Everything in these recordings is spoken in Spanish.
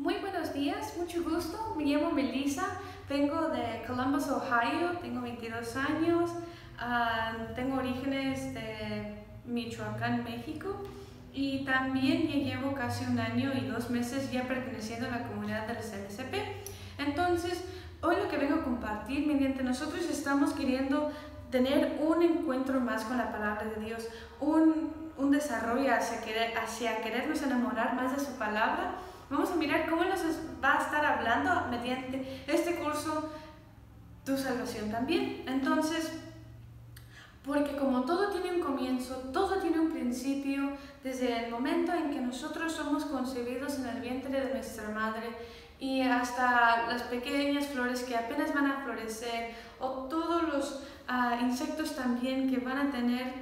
Muy buenos días, mucho gusto. Me llamo Melissa, vengo de Columbus, Ohio, tengo 22 años, ah, tengo orígenes de Michoacán, México y también llevo casi un año y dos meses ya perteneciendo a la comunidad del CMCP. Entonces, hoy lo que vengo a compartir, mediante nosotros estamos queriendo tener un encuentro más con la palabra de Dios, un, un desarrollo hacia, querer, hacia querernos enamorar más de su palabra. Vamos a mirar cómo nos va a estar hablando mediante este curso Tu Salvación también. Entonces, porque como todo tiene un comienzo, todo tiene un principio, desde el momento en que nosotros somos concebidos en el vientre de nuestra madre y hasta las pequeñas flores que apenas van a florecer o todos los uh, insectos también que van a tener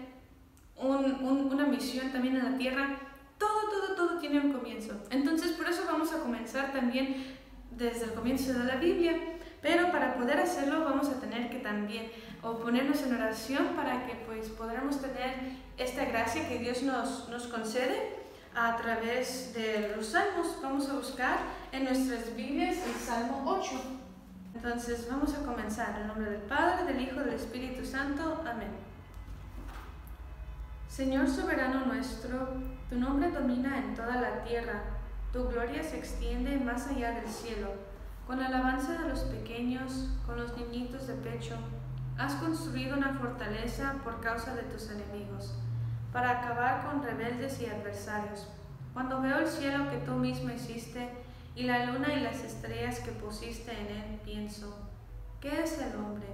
un, un, una misión también en la tierra, todo, todo, todo tiene un comienzo. Entonces por eso vamos a comenzar también desde el comienzo de la Biblia, pero para poder hacerlo vamos a tener que también ponernos en oración para que pues podamos tener esta gracia que Dios nos, nos concede a través de los salmos. Vamos a buscar en nuestras Biblias el Salmo 8. Entonces vamos a comenzar en nombre del Padre, del Hijo, del Espíritu Santo. Amén. Señor soberano nuestro, tu nombre domina en toda la tierra, tu gloria se extiende más allá del cielo. Con alabanza de los pequeños, con los niñitos de pecho, has construido una fortaleza por causa de tus enemigos, para acabar con rebeldes y adversarios. Cuando veo el cielo que tú mismo hiciste, y la luna y las estrellas que pusiste en él, pienso, ¿qué es el hombre?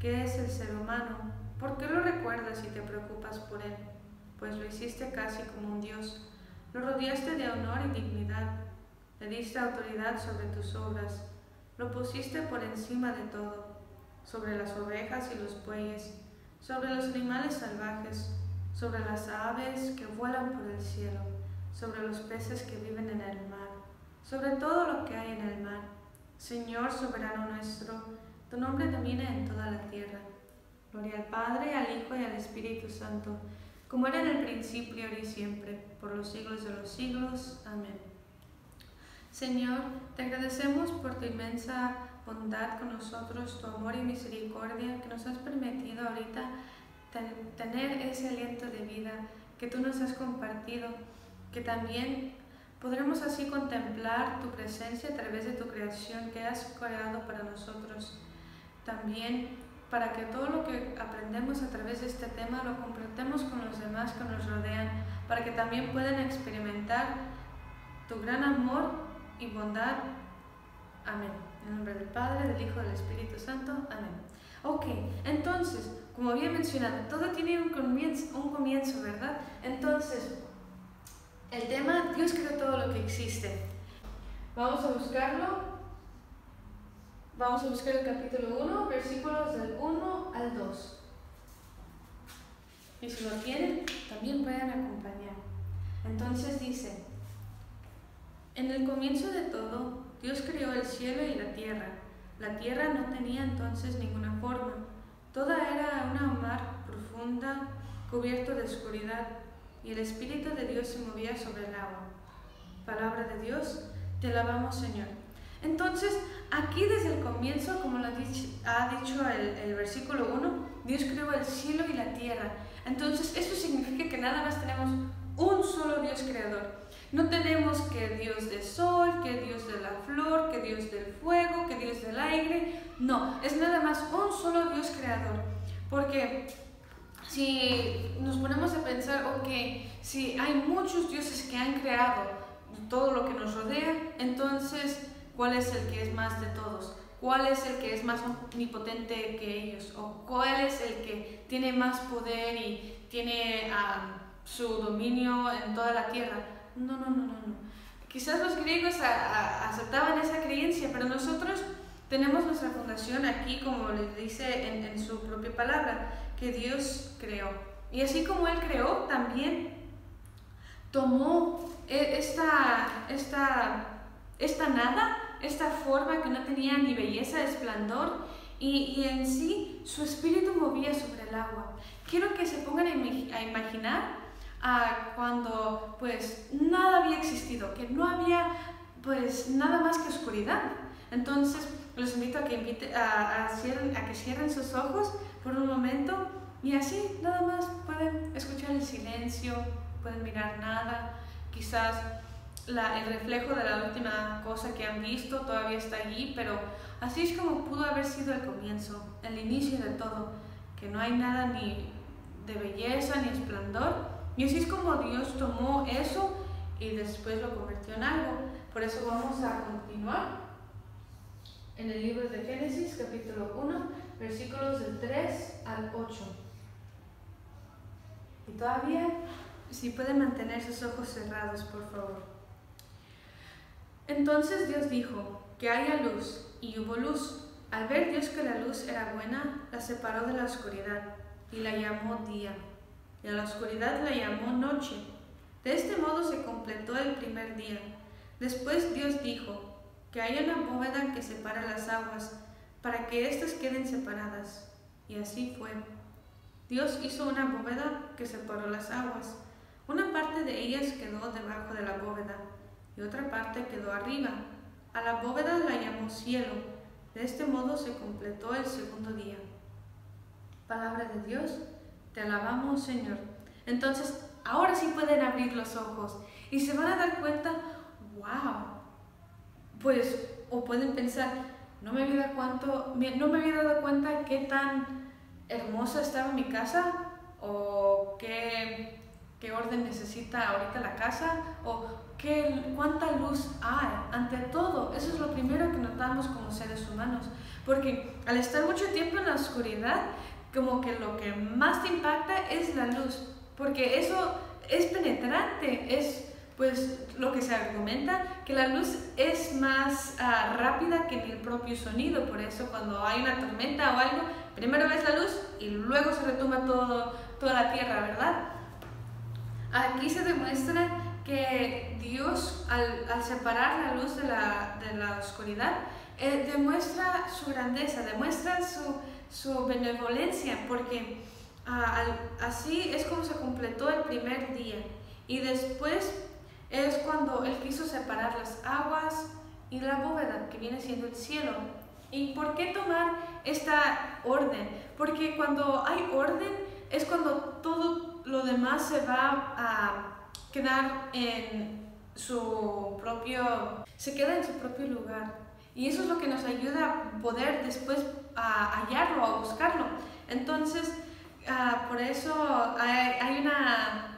¿Qué es el ser humano? ¿Por qué lo recuerdas y te preocupas por él? Pues lo hiciste casi como un Dios. Lo rodeaste de honor y dignidad. Le diste autoridad sobre tus obras. Lo pusiste por encima de todo, sobre las ovejas y los bueyes, sobre los animales salvajes, sobre las aves que vuelan por el cielo, sobre los peces que viven en el mar, sobre todo lo que hay en el mar. Señor soberano nuestro, tu nombre domina en toda la tierra. Gloria al Padre, al Hijo y al Espíritu Santo, como era en el principio, ahora y siempre, por los siglos de los siglos. Amén. Señor, te agradecemos por tu inmensa bondad con nosotros, tu amor y misericordia que nos has permitido ahorita ten, tener ese aliento de vida que tú nos has compartido, que también podremos así contemplar tu presencia a través de tu creación que has creado para nosotros. También para que todo lo que aprendemos a través de este tema lo compartamos con los demás que nos rodean, para que también puedan experimentar tu gran amor y bondad. Amén. En nombre del Padre, del Hijo y del Espíritu Santo. Amén. Ok, entonces, como había mencionado, todo tiene un comienzo, un comienzo, ¿verdad? Entonces, el tema, Dios creó todo lo que existe. Vamos a buscarlo. Vamos a buscar el capítulo 1, versículos del 1 al 2. Y si lo tienen, también pueden acompañar. Entonces dice, en el comienzo de todo, Dios creó el cielo y la tierra. La tierra no tenía entonces ninguna forma. Toda era una mar profunda, cubierto de oscuridad, y el Espíritu de Dios se movía sobre el agua. Palabra de Dios, te alabamos Señor. Entonces, aquí desde el comienzo, como lo ha dicho el, el versículo 1, Dios creó el cielo y la tierra. Entonces, eso significa que nada más tenemos un solo Dios creador. No tenemos que Dios del sol, que Dios de la flor, que Dios del fuego, que Dios del aire. No, es nada más un solo Dios creador. Porque si nos ponemos a pensar, ok, si hay muchos dioses que han creado todo lo que nos rodea, entonces, ¿cuál es el que es más de todos? ¿Cuál es el que es más omnipotente que ellos? ¿O cuál es el que tiene más poder y tiene um, su dominio en toda la tierra? No, no, no, no, no. Quizás los griegos a, a, aceptaban esa creencia, pero nosotros tenemos nuestra fundación aquí, como les dice en, en su propia palabra, que Dios creó. Y así como Él creó, también tomó esta, esta, esta nada, esta forma que no tenía ni belleza, esplendor, y, y en sí su espíritu movía sobre el agua. Quiero que se pongan a imaginar a cuando pues nada había existido, que no había pues nada más que oscuridad. Entonces, los invito a que, invite, a, a, cierren, a que cierren sus ojos por un momento y así nada más pueden escuchar el silencio, pueden mirar nada, quizás la, el reflejo de la última cosa que han visto todavía está allí, pero así es como pudo haber sido el comienzo, el inicio de todo, que no hay nada ni de belleza ni esplendor. Y así es como Dios tomó eso y después lo convirtió en algo. Por eso vamos a continuar en el libro de Génesis, capítulo 1, versículos del 3 al 8. Y todavía, si pueden mantener sus ojos cerrados, por favor. Entonces Dios dijo, que haya luz, y hubo luz. Al ver Dios que la luz era buena, la separó de la oscuridad, y la llamó día, y a la oscuridad la llamó noche. De este modo se completó el primer día. Después Dios dijo, que haya una bóveda que separa las aguas, para que éstas queden separadas. Y así fue. Dios hizo una bóveda que separó las aguas. Una parte de ellas quedó debajo de la bóveda y otra parte quedó arriba. A la bóveda la llamó cielo. De este modo se completó el segundo día. Palabra de Dios, te alabamos Señor. Entonces, ahora sí pueden abrir los ojos y se van a dar cuenta, wow, pues, o pueden pensar, no me había dado, cuánto, no me había dado cuenta qué tan hermosa estaba mi casa o necesita ahorita la casa o qué, cuánta luz hay. Ante todo, eso es lo primero que notamos como seres humanos. Porque al estar mucho tiempo en la oscuridad, como que lo que más te impacta es la luz. Porque eso es penetrante, es pues lo que se argumenta, que la luz es más uh, rápida que el propio sonido, por eso cuando hay una tormenta o algo, primero ves la luz y luego se retumba todo, toda la tierra, ¿verdad? Aquí se demuestra que Dios, al, al separar la luz de la, de la oscuridad, eh, demuestra su grandeza, demuestra su, su benevolencia, porque uh, así es como se completó el primer día. Y después es cuando Él quiso separar las aguas y la bóveda, que viene siendo el cielo. ¿Y por qué tomar esta orden? Porque cuando hay orden es cuando todo lo demás se va a quedar en su propio, se queda en su propio lugar. Y eso es lo que nos ayuda a poder después a hallarlo, a buscarlo. Entonces, ah, por eso hay una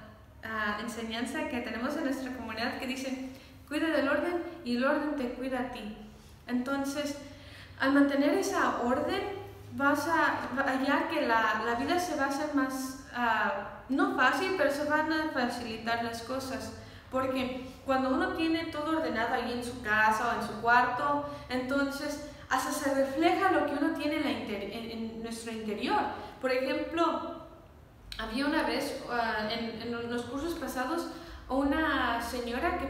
enseñanza que tenemos en nuestra comunidad que dice, cuida del orden y el orden te cuida a ti. Entonces, al mantener esa orden, vas a hallar que la, la vida se va a hacer más, uh, no fácil, pero se van a facilitar las cosas. Porque cuando uno tiene todo ordenado ahí en su casa o en su cuarto, entonces hasta se refleja lo que uno tiene en, nuestro interior. Por ejemplo, había una vez uh, en, en, los cursos pasados una señora que,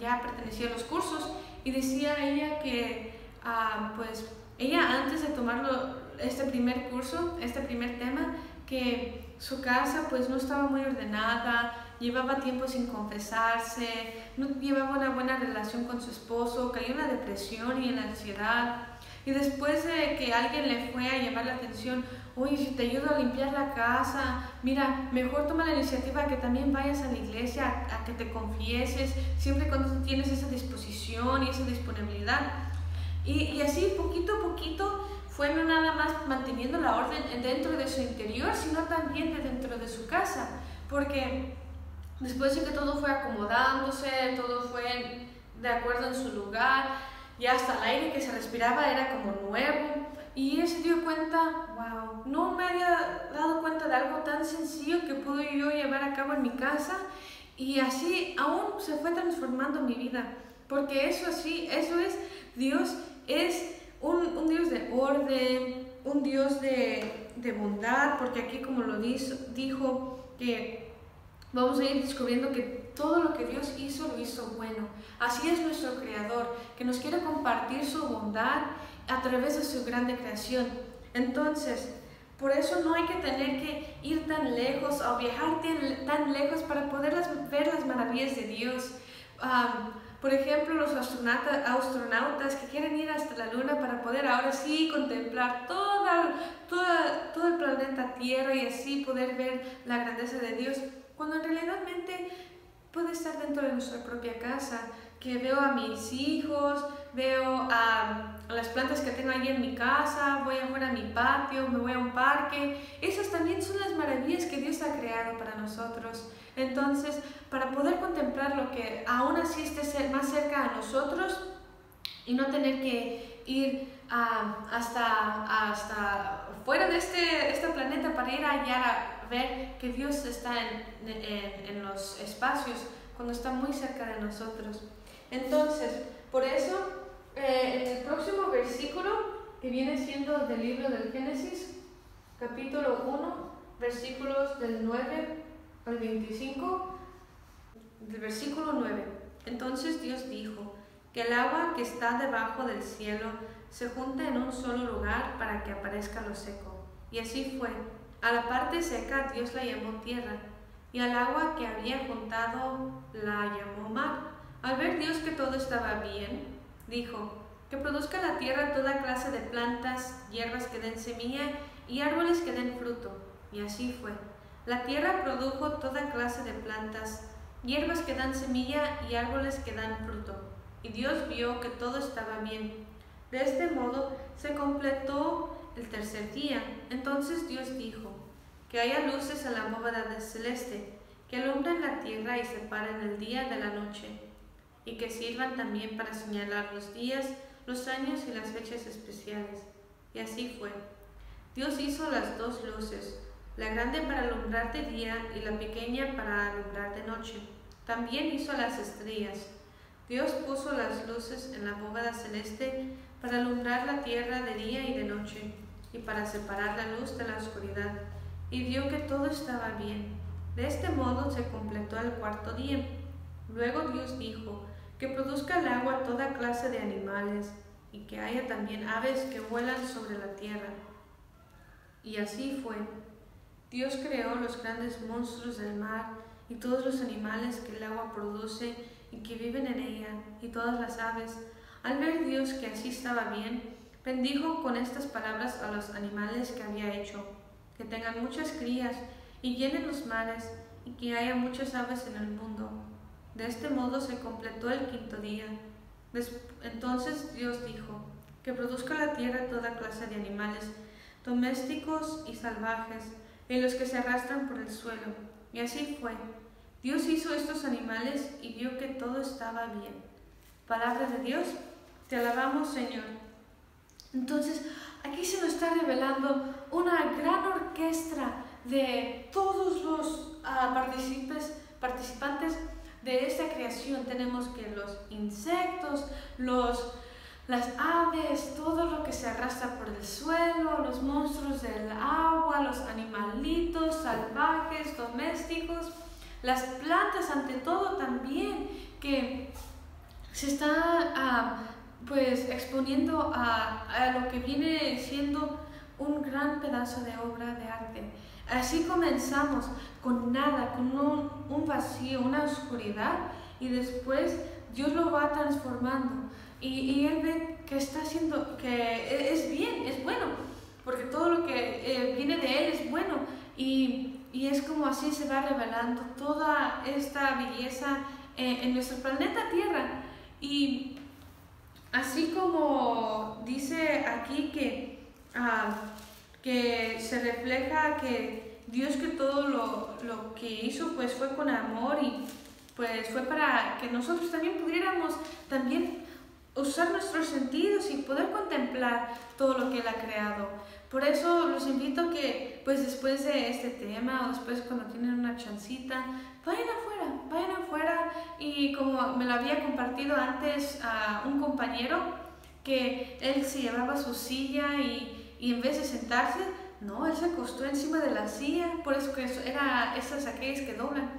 ya pertenecía a los cursos y decía ella que uh, pues ella antes de tomarlo este primer curso, este primer tema, que su casa pues no estaba muy ordenada, llevaba tiempo sin confesarse, no llevaba una buena relación con su esposo, cayó en la depresión y en la ansiedad. Y después de que alguien le fue a llamar la atención, oye, si te ayudo a limpiar la casa, mira, mejor toma la iniciativa que también vayas a la iglesia, a, que te confieses, siempre cuando tienes esa disposición y esa disponibilidad. Y, y así, poquito a poquito, fue no nada más manteniendo la orden dentro de su interior, sino también de dentro de su casa, porque después de que todo fue acomodándose, todo fue de acuerdo en su lugar, y hasta el aire que se respiraba era como nuevo, y ella se dio cuenta, wow, no me había dado cuenta de algo tan sencillo que pude yo llevar a cabo en mi casa y así aún se fue transformando mi vida. Porque eso así, eso es, Dios es un, un Dios de orden, un Dios de, de, bondad, porque aquí como lo dijo, dijo que vamos a ir descubriendo que todo lo que Dios hizo lo hizo bueno. Así es nuestro Creador, que nos quiere compartir su bondad a través de su grande creación. Entonces, por eso no hay que tener que ir tan lejos o viajar tan lejos para poder ver las maravillas de Dios. Por ejemplo, los astronautas, astronautas que quieren ir hasta la Luna para poder ahora sí contemplar toda, toda, todo el planeta Tierra y así poder ver la grandeza de Dios, cuando en realidad puede estar dentro de nuestra propia casa, que veo a mis hijos, veo a, las plantas que tengo ahí en mi casa, voy afuera a mi patio, me voy a un parque. Esas también son las maravillas que Dios ha creado para nosotros. Entonces, para poder contemplar lo que aún así esté más cerca a nosotros y no tener que ir hasta, hasta fuera de este, este planeta para ir allá a ver que Dios está en, en, en los espacios cuando está muy cerca de nosotros. Entonces, por eso, eh, en el próximo versículo, que viene siendo del libro del Génesis, capítulo 1, versículos del 9 al 25, del versículo 9. Entonces Dios dijo, que el agua que está debajo del cielo se junte en un solo lugar para que aparezca lo seco. Y así fue. A la parte seca Dios la llamó tierra, y al agua que había juntado la llamó mar. Al ver Dios que todo estaba bien, dijo, que produzca la tierra toda clase de plantas, hierbas que den semilla y árboles que den fruto. Y así fue. La tierra produjo toda clase de plantas, hierbas que dan semilla y árboles que dan fruto. Y Dios vio que todo estaba bien. De este modo se completó el tercer día. Entonces Dios dijo, que haya luces en la bóveda celeste, que alumbren la tierra y separen el día de la noche y que sirvan también para señalar los días, los años y las fechas especiales. Y así fue. Dios hizo las dos luces, la grande para alumbrar de día y la pequeña para alumbrar de noche. También hizo las estrellas. Dios puso las luces en la bóveda celeste para alumbrar la tierra de día y de noche, y para separar la luz de la oscuridad, y vio que todo estaba bien. De este modo se completó el cuarto día. Luego Dios dijo, que produzca el agua toda clase de animales y que haya también aves que vuelan sobre la tierra. Y así fue. Dios creó los grandes monstruos del mar y todos los animales que el agua produce y que viven en ella, y todas las aves. Al ver Dios que así estaba bien, bendijo con estas palabras a los animales que había hecho, que tengan muchas crías y llenen los mares, y que haya muchas aves en el mundo. De este modo se completó el quinto día. Entonces Dios dijo, que produzca la tierra toda clase de animales, domésticos y salvajes, y los que se arrastran por el suelo. Y así fue. Dios hizo estos animales y vio que todo estaba bien. Palabra de Dios, te alabamos Señor. Entonces, aquí se nos está revelando una gran orquesta de todos los uh, participantes de esta creación tenemos que los insectos, los, las aves, todo lo que se arrastra por el suelo, los monstruos del agua, los animalitos salvajes, domésticos, las plantas ante todo también que se está ah, pues exponiendo a, a lo que viene siendo un gran pedazo de obra de arte. Así comenzamos con nada, con un, vacío, una oscuridad y después Dios lo va transformando. Y, Él ve que está haciendo, que es bien, es bueno, porque todo lo que eh, viene de Él es bueno. Y, es como así se va revelando toda esta belleza eh, en nuestro planeta Tierra. Y así como dice aquí que, ah, que se refleja que Dios que todo lo, que hizo pues fue con amor y pues fue para que nosotros también pudiéramos también usar nuestros sentidos y poder contemplar todo lo que Él ha creado. Por eso los invito a que pues después de este tema o después cuando tienen una chancita, vayan afuera, vayan afuera y como me lo había compartido antes a un compañero que él se llevaba su silla y, y en vez de sentarse no, él se acostó encima de la silla, por eso que era esas aquellas que doblan.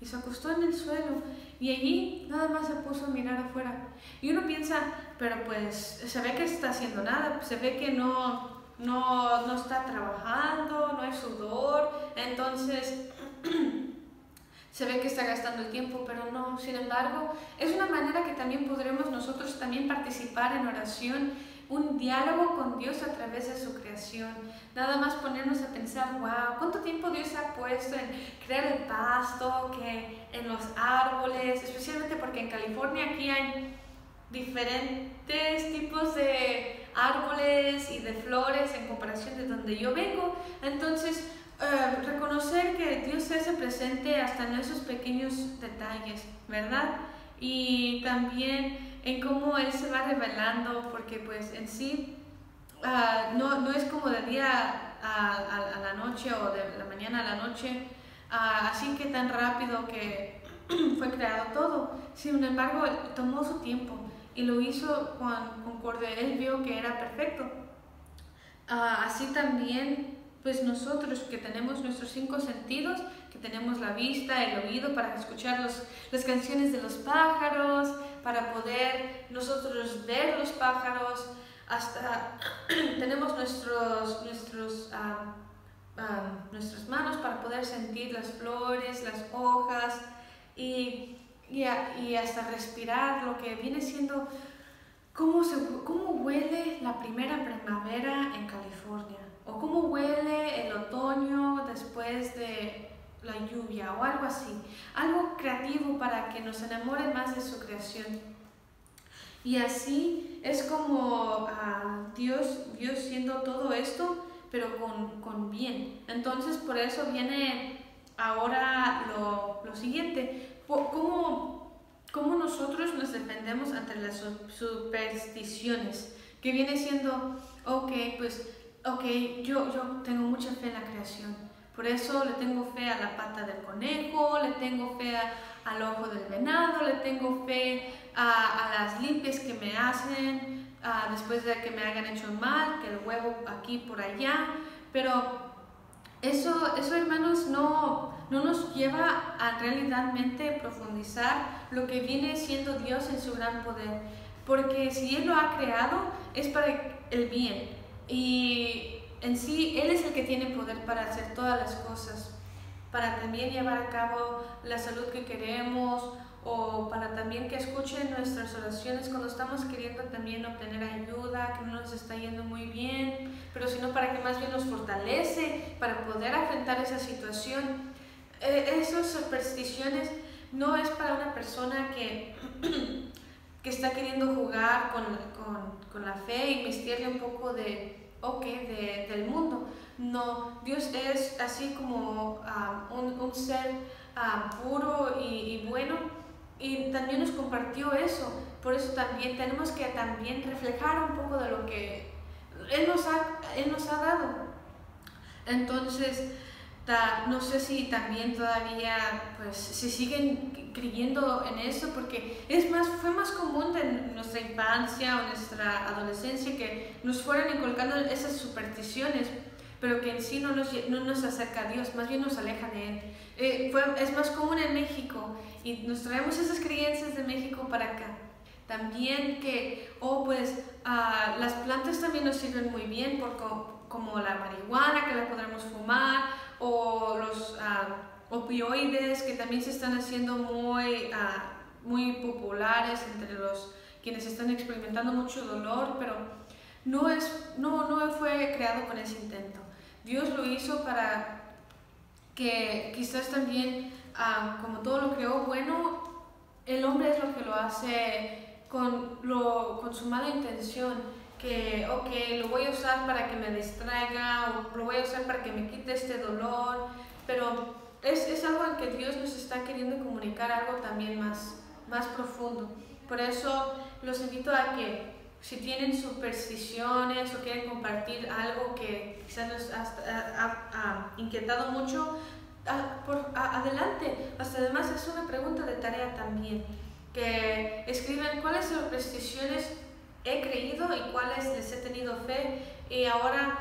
Y se acostó en el suelo y allí nada más se puso a mirar afuera. Y uno piensa, pero pues se ve que está haciendo nada, se ve que no, no, no está trabajando, no hay sudor. Entonces se ve que está gastando el tiempo, pero no, sin embargo, es una manera que también podremos nosotros también participar en oración, un diálogo con Dios a través de su creación. Nada más ponernos a pensar, wow, cuánto tiempo Dios ha puesto en crear el pasto, que en los árboles, especialmente porque en California aquí hay diferentes tipos de árboles y de flores en comparación de donde yo vengo. Entonces, eh, reconocer que Dios se hace presente hasta en esos pequeños detalles, ¿verdad? Y también en cómo Él se va revelando, porque pues en sí uh, no, no, es como de día a, la noche o de la mañana a la noche, uh, así que tan rápido que fue creado todo. Sin embargo, tomó su tiempo y lo hizo con, con Él vio que era perfecto. Uh, así también pues nosotros que tenemos nuestros cinco sentidos, que tenemos la vista, el oído para escuchar los, las canciones de los pájaros, para poder nosotros ver los pájaros, hasta tenemos nuestros, nuestros, ah, ah, nuestras manos para poder sentir las flores, las hojas y, y, hasta respirar lo que viene siendo cómo, se, cómo huele la primera primavera en California o cómo huele el otoño después de la lluvia o algo así. Algo creativo para que nos enamore más de su creación. Y así es como uh, Dios, Dios siendo todo esto, pero con, con, bien. Entonces por eso viene ahora lo, lo siguiente. ¿Cómo, ¿Cómo nosotros nos defendemos ante las supersticiones? Que viene siendo, ok, pues ok, yo, yo tengo mucha fe en la creación. Por eso le tengo fe a la pata del conejo, le tengo fe al ojo del venado, le tengo fe a, a las limpias que me hacen después de que me hayan hecho mal, que el huevo aquí por allá. Pero eso, eso hermanos, no, no nos lleva a realmente profundizar lo que viene siendo Dios en su gran poder. Porque si Él lo ha creado, es para el bien. Y en sí, Él es el que tiene poder para hacer todas las cosas, para también llevar a cabo la salud que queremos o para también que escuchen nuestras oraciones cuando estamos queriendo también obtener ayuda, que no nos está yendo muy bien, pero sino para que más bien nos fortalece para poder afrontar esa situación. Eh, esas supersticiones no es para una persona que, que está queriendo jugar con, con, con la fe y vestirle un poco de, ok, de, del mundo. No, Dios es así como ah, un, un, ser ah, puro y, y, bueno y también nos compartió eso. Por eso también tenemos que también reflejar un poco de lo que Él nos ha, él nos ha dado. Entonces, no sé si también todavía pues se siguen creyendo en eso porque es más fue más común en nuestra infancia o nuestra adolescencia que nos fueran inculcando esas supersticiones pero que en sí no nos, no nos acerca a Dios, más bien nos aleja de Él. Eh, fue, es más común en México y nos traemos esas creencias de México para acá. También que, oh, pues uh, las plantas también nos sirven muy bien, por, como la marihuana que la podremos fumar, o los uh, opioides que también se están haciendo muy, uh, muy populares entre los quienes están experimentando mucho dolor, pero no, es, no, no fue creado con ese intento. Dios lo hizo para que quizás también, uh, como todo lo creó bueno, el hombre es lo que lo hace con, lo, con su mala intención que, ok, lo voy a usar para que me distraiga, o lo voy a usar para que me quite este dolor, pero es, es algo en que Dios nos está queriendo comunicar algo también más, más profundo. Por eso los invito a que si tienen supersticiones o quieren compartir algo que quizás nos ha, inquietado mucho, por, adelante. Hasta además es una pregunta de tarea también, que escriben cuáles supersticiones he creído y cuáles les he tenido fe y ahora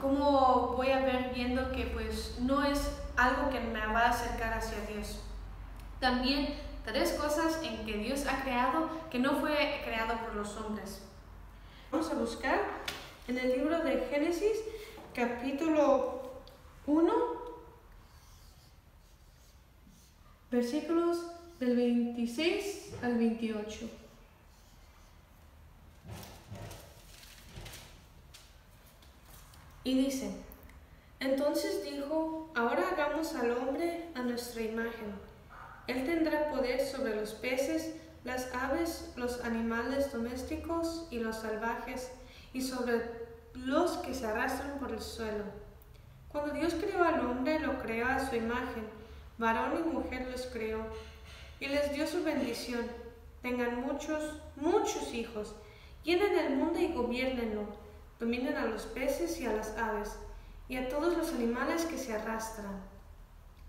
cómo voy a ver viendo que pues no es algo que me va a acercar hacia Dios. También tres cosas en que Dios ha creado que no fue creado por los hombres. Vamos a buscar en el libro de Génesis capítulo 1 versículos del 26 al 28. Y dice, entonces dijo, ahora hagamos al hombre a nuestra imagen. Él tendrá poder sobre los peces, las aves, los animales domésticos y los salvajes, y sobre los que se arrastran por el suelo. Cuando Dios creó al hombre, lo creó a su imagen, varón y mujer los creó, y les dio su bendición. Tengan muchos, muchos hijos, llenen el mundo y gobiernenlo, dominen a los peces y a las aves, y a todos los animales que se arrastran.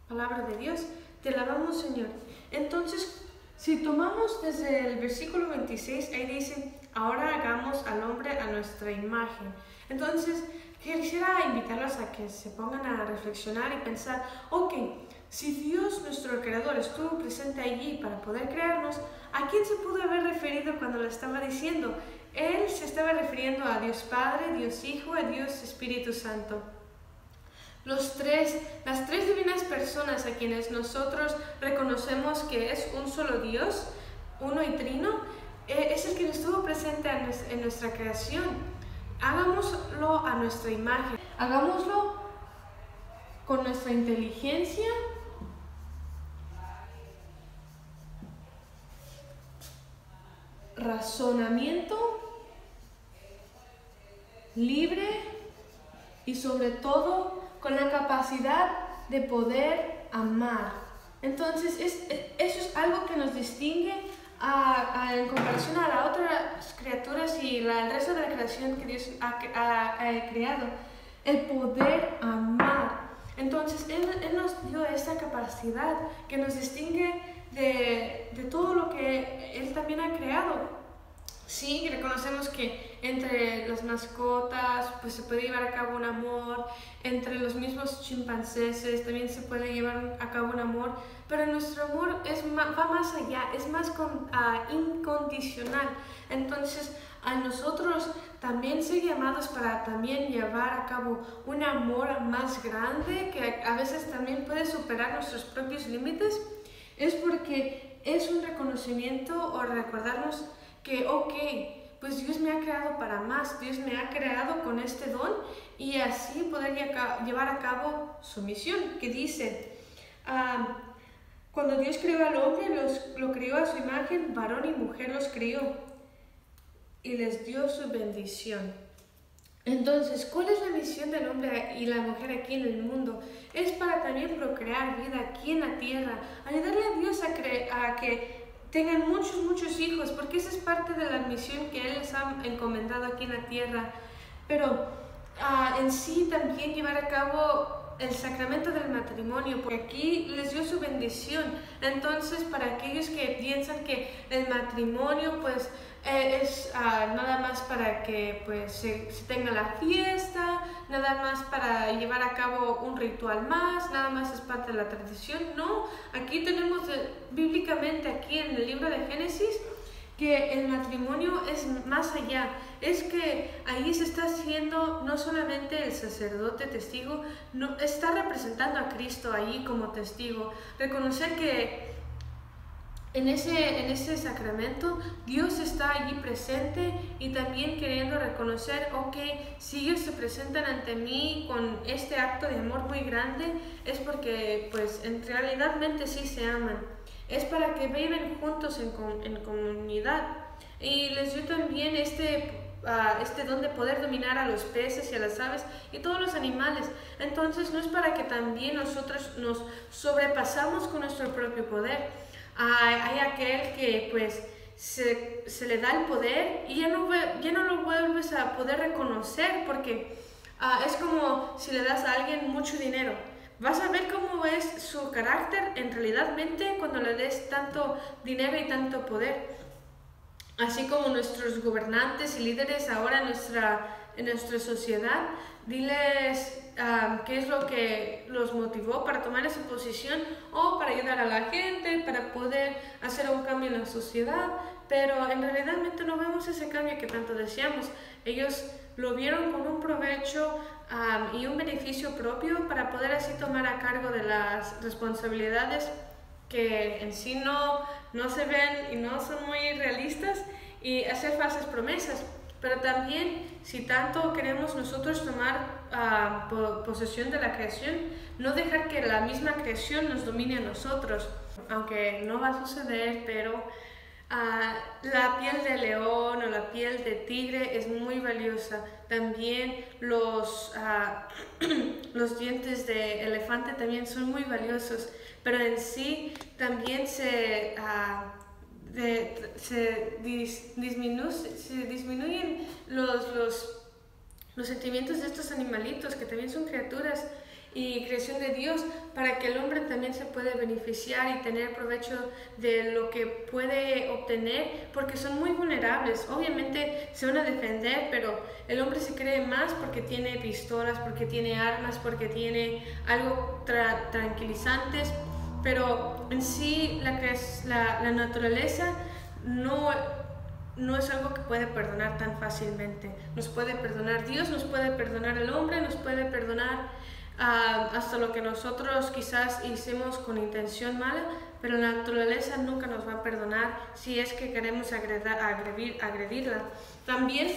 Palabra de Dios, te alabamos Señor. Entonces, si tomamos desde el versículo 26, ahí dice, ahora hagamos al hombre a nuestra imagen. Entonces, quisiera invitarlos a que se pongan a reflexionar y pensar, ok, si Dios nuestro creador estuvo presente allí para poder crearnos, ¿a quién se pudo haber referido cuando lo estaba diciendo? Él se estaba refiriendo a Dios Padre, Dios Hijo y Dios Espíritu Santo. Los tres, las tres divinas personas a quienes nosotros reconocemos que es un solo Dios, uno y trino, eh, es el que estuvo presente en nuestra creación. Hagámoslo a nuestra imagen, hagámoslo con nuestra inteligencia, razonamiento libre y sobre todo con la capacidad de poder amar. Entonces, eso es algo que nos distingue en comparación a las otras criaturas y el resto de la creación que Dios ha, creado. El poder amar. Entonces, él, nos dio esa capacidad que nos distingue de, de todo lo que Él también ha creado. Sí, reconocemos que entre las mascotas pues se puede llevar a cabo un amor, entre los mismos chimpancéses también se puede llevar a cabo un amor, pero nuestro amor es, va más allá, es más ah, incondicional. Entonces, a nosotros también ser llamados para también llevar a cabo un amor más grande que a veces también puede superar nuestros propios límites, es porque es un reconocimiento o recordarnos que, ok, pues Dios me ha creado para más, Dios me ha creado con este don y así poder llevar a cabo su misión, que dice, ah, cuando Dios creó al hombre, los, lo creó a su imagen, varón y mujer los crió y les dio su bendición. Entonces, ¿cuál es la misión del hombre y la mujer aquí en el mundo? Es para también procrear vida aquí en la tierra, ayudarle a Dios a, a que tengan muchos, muchos hijos, porque esa es parte de la misión que Él les ha encomendado aquí en la tierra. Pero ah, en sí también llevar a cabo el sacramento del matrimonio, porque aquí les dio su bendición. Entonces, para aquellos que piensan que el matrimonio, pues, eh, es ah, nada más para que pues, se, tenga la fiesta, nada más para llevar a cabo un ritual más, nada más es parte de la tradición. No, aquí tenemos bíblicamente, aquí en el libro de Génesis, que el matrimonio es más allá, es que ahí se está haciendo no solamente el sacerdote testigo, no, está representando a Cristo ahí como testigo, reconocer que en ese, en ese sacramento Dios está allí presente y también queriendo reconocer, ok, si ellos se presentan ante mí con este acto de amor muy grande, es porque pues en realidadmente sí se aman. Es para que viven juntos en, en comunidad. Y les dio también este Uh, este don de poder dominar a los peces y a las aves y todos los animales. Entonces no es para que también nosotros nos sobrepasamos con nuestro propio poder, hay, aquel que pues se, le da el poder y ya no, ya no lo vuelves a poder reconocer porque ah, es como si le das a alguien mucho dinero. Vas a ver cómo es su carácter en realidad cuando le des tanto dinero y tanto poder. Así como nuestros gobernantes y líderes ahora nuestra, en nuestra sociedad, diles qué es lo que los motivó para tomar esa posición o para ayudar a la gente, para poder hacer un cambio en la sociedad, pero en realidad no vemos ese cambio que tanto deseamos. Ellos lo vieron con un provecho y un beneficio propio para poder así tomar a cargo de las responsabilidades que en sí no, no se ven y no son muy realistas y hacer falsas promesas. Pero también, si tanto queremos nosotros tomar ah, posesión de la creación, no dejar que la misma creación nos domine a nosotros, aunque no va a suceder, pero ah, la piel de león o la piel de tigre es muy valiosa. También los, ah, los dientes de elefante también son muy valiosos, pero en sí también se se, se disminuyen los, los, los sentimientos de estos animalitos, que también son criaturas y creación de Dios, para que el hombre también se pueda beneficiar y tener provecho de lo que puede obtener, porque son muy vulnerables. Obviamente se van a defender, pero el hombre se cree más porque tiene pistolas, porque tiene armas, porque tiene algo tranquilizantes pero en sí la, la, la naturaleza no, no es algo que puede perdonar tan fácilmente. Nos puede perdonar Dios, nos puede perdonar el hombre, nos puede perdonar ah, hasta lo que nosotros quizás hicimos con intención mala, pero la naturaleza nunca nos va a perdonar si es que queremos agredir, agredirla. También,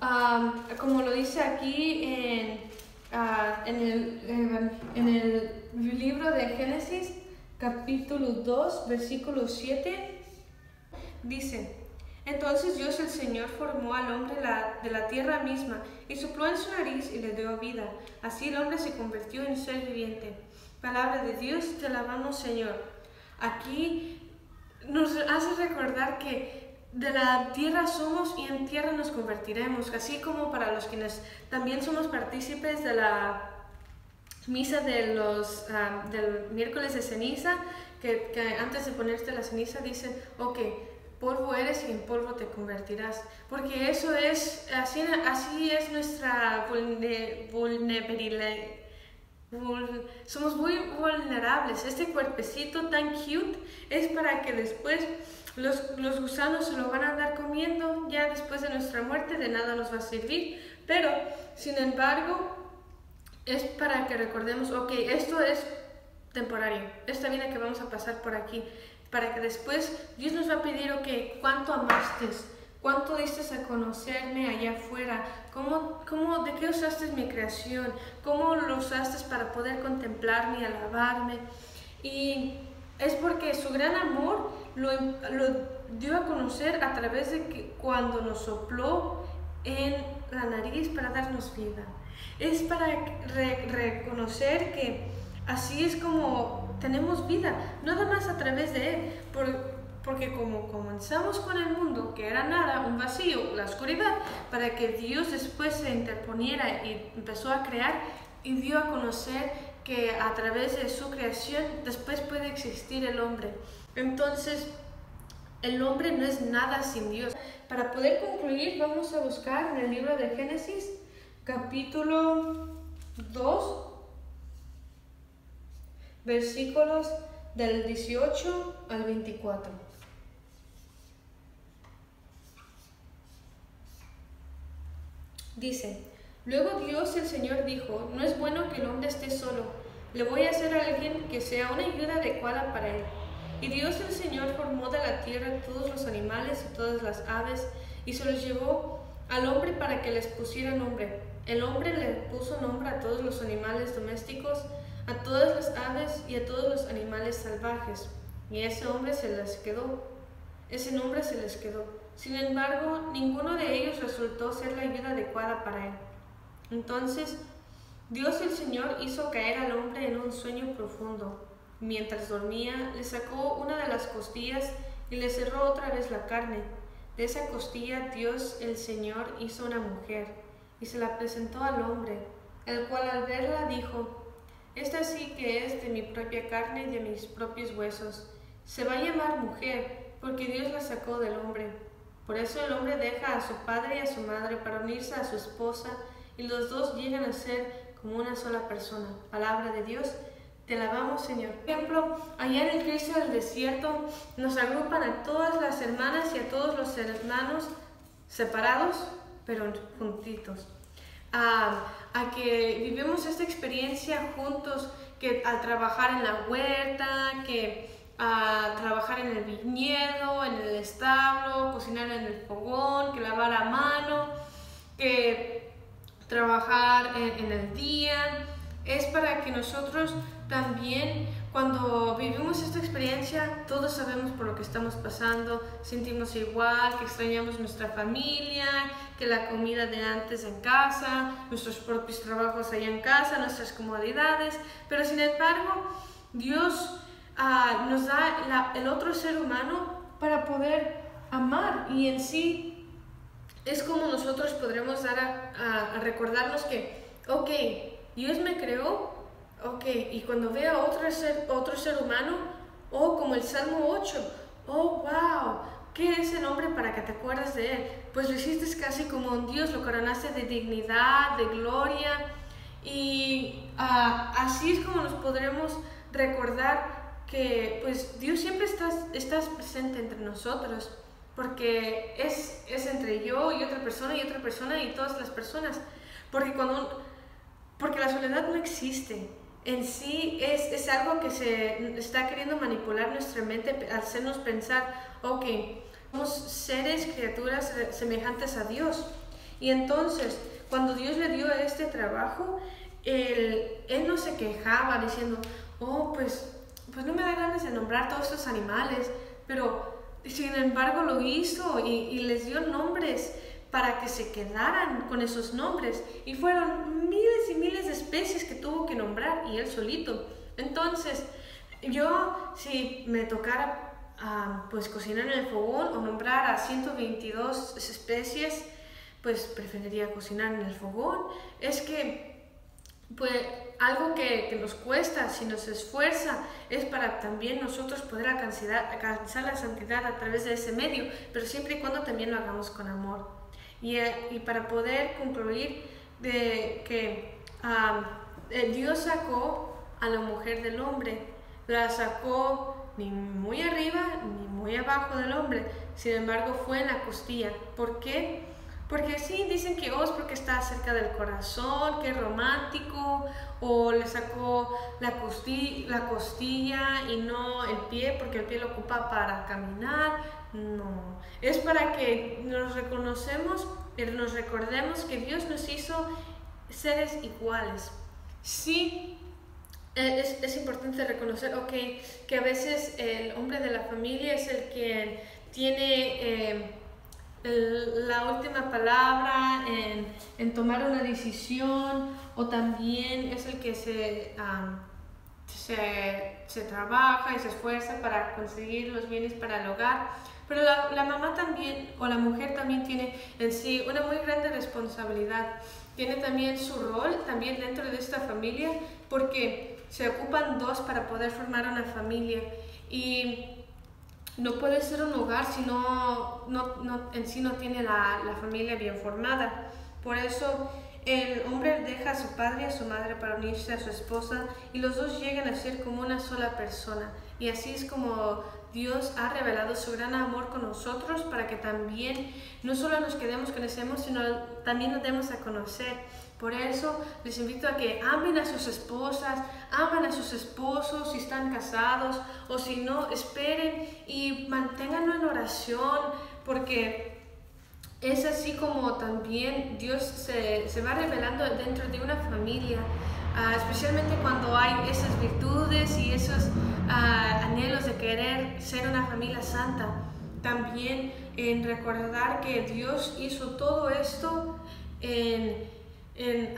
ah, como lo dice aquí en Ah, en, el, en el libro de Génesis, capítulo 2, versículo 7, dice, entonces Dios el Señor formó al hombre de la tierra misma y sopló en su nariz y le dio vida. Así el hombre se convirtió en ser viviente. Palabra de Dios, te alabamos Señor. Aquí nos hace recordar que de la tierra somos y en tierra nos convertiremos, así como para los quienes también somos partícipes de la misa de los, del miércoles de ceniza, que, antes de ponerte la ceniza dicen, ok, polvo eres y en polvo te convertirás, porque eso es, así, así es nuestra vulnerabilidad. somos muy vulnerables. Este cuerpecito tan cute es para que después los, los, gusanos se lo van a andar comiendo ya después de nuestra muerte, de nada nos va a servir. Pero, sin embargo, es para que recordemos, ok, esto es temporario, esta vida que vamos a pasar por aquí, para que después Dios nos va a pedir, ok, ¿cuánto amaste? ¿Cuánto diste a conocerme allá afuera? ¿Cómo, cómo, ¿De qué usaste mi creación? ¿Cómo lo usaste para poder contemplarme y alabarme? Y es porque su gran amor lo, lo dio a conocer a través de que cuando nos sopló en la nariz para darnos vida. Es para reconocer que así es como tenemos vida, nada más a través de Él, porque como comenzamos con el mundo, que era nada, un vacío, la oscuridad, para que Dios después se interponiera y empezó a crear y dio a conocer que a través de su creación después puede existir el hombre. Entonces, el hombre no es nada sin Dios. Para poder concluir, vamos a buscar en el libro de Génesis, capítulo 2, versículos del 18 al 24. Dice, luego Dios el Señor dijo, no es bueno que el hombre esté solo, le voy a hacer a alguien que sea una ayuda adecuada para él. Y Dios el Señor formó de la tierra todos los animales y todas las aves, y se los llevó al hombre para que les pusiera nombre. El hombre le puso nombre a todos los animales domésticos, a todas las aves y a todos los animales salvajes. Y ese hombre se les quedó. Ese nombre se les quedó. Sin embargo, ninguno de ellos resultó ser la ayuda adecuada para él. Entonces, Dios el Señor hizo caer al hombre en un sueño profundo Mientras dormía, le sacó una de las costillas y le cerró otra vez la carne. De esa costilla Dios el Señor hizo una mujer y se la presentó al hombre, el cual al verla dijo, Esta sí que es de mi propia carne y de mis propios huesos. Se va a llamar mujer, porque Dios la sacó del hombre. Por eso el hombre deja a su padre y a su madre para unirse a su esposa, y los dos llegan a ser como una sola persona. Palabra de Dios. Te alabamos, Señor. Por ejemplo, allá en el Cristo del desierto nos agrupan a todas las hermanas y a todos los hermanos separados, pero juntitos. A, a que vivimos esta experiencia juntos, que al trabajar en la huerta, que a trabajar en el viñedo, en el establo, cocinar en el fogón, que lavar a mano, que trabajar en, en el día. Es para que nosotros también cuando vivimos esta experiencia, todos sabemos por lo que estamos pasando, sentimos igual, que extrañamos nuestra familia, que la comida de antes en casa, nuestros propios trabajos allá en casa, nuestras comodidades, pero sin embargo, Dios uh, nos da el otro ser humano para poder amar y en sí es como nosotros podremos dar a, a recordarnos que, ok, Dios me creó Ok, y cuando veo a otro ser, otro ser humano, oh, como el Salmo 8, oh, wow, ¿qué es el hombre para que te acuerdes de él? Pues lo hiciste casi como un Dios, lo coronaste de dignidad, de gloria, y uh, así es como nos podremos recordar que pues Dios siempre está, está presente entre nosotros, porque es, es entre yo y otra persona y otra persona y todas las personas, porque cuando porque la soledad no existe, en sí es, es, algo que se está queriendo manipular nuestra mente, hacernos pensar, ok, somos seres, criaturas semejantes a Dios. Y entonces, cuando Dios le dio este trabajo, él, él no se quejaba diciendo, oh, pues, pues no me da ganas de nombrar todos estos animales, pero sin embargo lo hizo y les dio nombres para que se quedaran con esos nombres. Y fueron miles y miles de especies que tuvo que nombrar y él solito. Entonces, yo si me tocara uh, pues cocinar en el fogón o nombrar a 122 especies, pues preferiría cocinar en el fogón. Es que pues algo que, nos cuesta, si nos esfuerza, es para también nosotros poder alcanzar la santidad a través de ese medio, pero siempre y cuando también lo hagamos con amor. Y, eh, y para poder concluir de que um, Dios sacó a la mujer del hombre, la sacó ni muy arriba ni muy abajo del hombre, sin embargo fue en la costilla. ¿Por qué? Porque sí, dicen que oh, es porque está cerca del corazón, que es romántico, o le sacó la costilla, la costilla y no el pie, porque el pie lo ocupa para caminar. No, es para que nos reconocemos, nos recordemos que Dios nos hizo seres iguales. Sí, e, es, es importante reconocer, ok, que a veces el hombre de la familia es el que tiene eh, la última palabra en, en, tomar una decisión o también es el que se... Se, se, trabaja y se esfuerza para conseguir los bienes para el hogar, pero la, la, mamá también, o la mujer también tiene en sí una muy grande responsabilidad. Tiene también su rol también dentro de esta familia, porque se ocupan dos para poder formar una familia. Y no puede ser un hogar si no, no, no en sí no tiene la, la familia bien formada. Por eso el hombre deja a su padre y a su madre para unirse a su esposa y los dos llegan a ser como una sola persona. Y así es como Dios ha revelado su gran amor con nosotros para que también no solo nos quedemos con ese amor, sino también nos demos a conocer. Por eso les invito a que amen a sus esposas, amen a sus esposos si están casados o si no, esperen y manténganlo en oración porque es así como también Dios se, se va revelando dentro de una familia. Uh, especialmente cuando hay esas virtudes y esos uh, anhelos de querer ser una familia santa. También en recordar que Dios hizo todo esto en, en,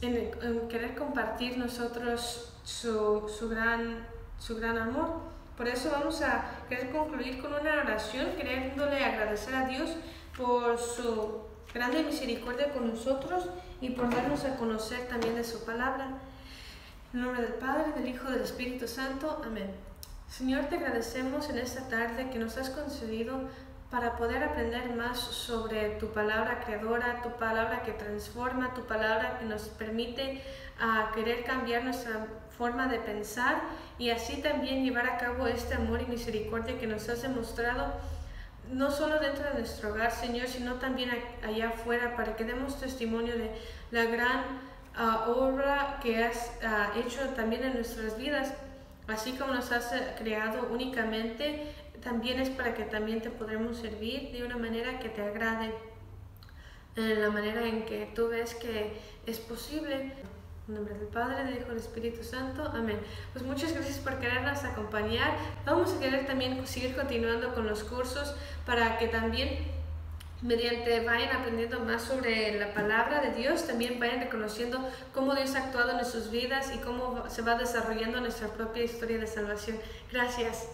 en querer compartir nosotros su, su, gran, su gran amor. Por eso vamos a querer concluir con una oración, queriéndole agradecer a Dios por su grande misericordia con nosotros y por darnos a conocer también de su palabra. En nombre del Padre, del Hijo, del Espíritu Santo. Amén. Señor, te agradecemos en esta tarde que nos has concedido para poder aprender más sobre tu palabra creadora, tu palabra que transforma, tu palabra que nos permite uh, querer cambiar nuestra forma de pensar y así también llevar a cabo este amor y misericordia que nos has demostrado no solo dentro de nuestro hogar, Señor, sino también allá afuera, para que demos testimonio de la gran ah, obra que has ah, hecho también en nuestras vidas, así como nos has eh, creado únicamente, también es para que también te podremos servir de una manera que te agrade, en la manera en que tú ves que es posible. En nombre del Padre, del Hijo y del Espíritu Santo. Amén. Pues muchas gracias por querernos acompañar. Vamos a querer también seguir continuando con los cursos para que también mediante vayan aprendiendo más sobre la palabra de Dios, también vayan reconociendo cómo Dios ha actuado en sus vidas y cómo se va desarrollando nuestra propia historia de salvación. Gracias.